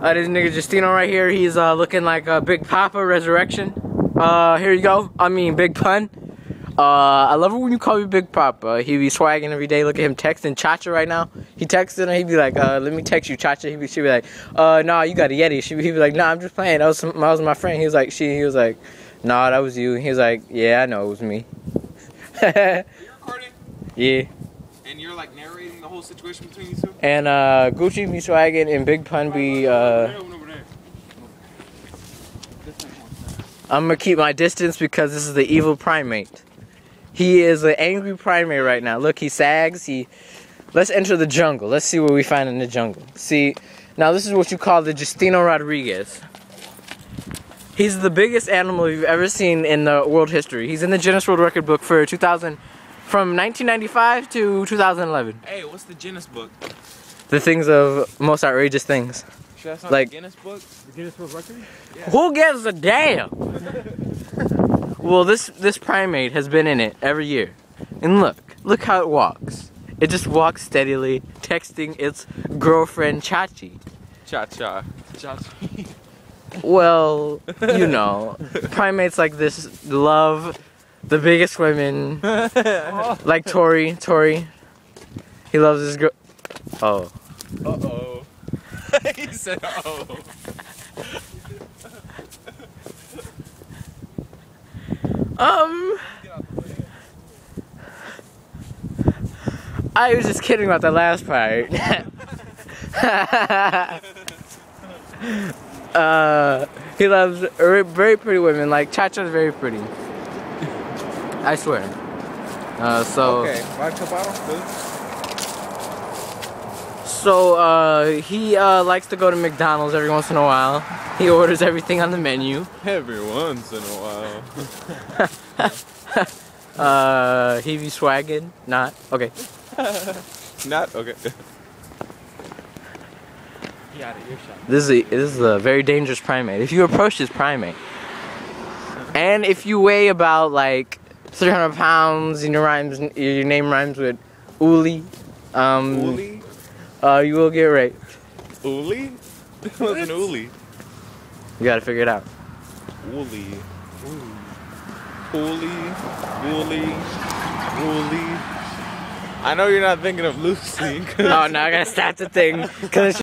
Uh, this nigga Justino right here, he's uh, looking like a Big Papa Resurrection. Uh, here you go. I mean, Big Pun. Uh, I love it when you call me Big Papa. He be swagging every day. Look at him texting Chacha right now. He texted her. He'd be like, uh, let me text you, Chacha. He'd be, she'd be like, uh, nah, you got a Yeti. She'd be, he'd be like, nah, I'm just playing. That was, that was my friend. He was like, she, he was like, nah, that was you. He was like, yeah, I know it was me. Yeah. And you're like narrating whole situation between you two? And uh, Gucci be swagging and Big Pun be. Uh, One over there. I'm gonna keep my distance because this is the evil primate. He is an angry primate right now. Look, he sags. He. Let's enter the jungle. Let's see what we find in the jungle. See, now this is what you call the Justino Rodriguez. He's the biggest animal you've ever seen in the world history. He's in the Guinness World Record book for 2000, from 1995 to 2011. Hey, what's the Guinness book? The things of most outrageous things. Should I sound Like- like Guinness book? The Guinness World Record? Who gives a damn? well, this this primate has been in it every year, and look, look how it walks. It just walks steadily, texting its girlfriend Chachi. Cha cha. Cha cha. Well, you know, primates like this love the biggest women, like Tori. Tori, he loves his girl. Oh, Uh oh. he said uh oh. um. I was just kidding about the last part. uh, he loves very very pretty women. Like Chacha's very pretty. I swear. Uh, so Okay, vodka bottle? Good. so uh, he uh, likes to go to McDonald's every once in a while. He orders everything on the menu. Every once in a while. Uh, he be swagging, not okay. Not okay. He out of earshot. This is a, this is a very dangerous primate. If you approach this primate, and if you weigh about like 300 pounds and your rhymes, your name rhymes with Uli, um, Uli? uh, you will get raped. Uli? What's an Uli? You gotta figure it out. Uli. Uli. Uli. Uli. I know you're not thinking of Lucy. Oh, now I gotta start the thing. Cause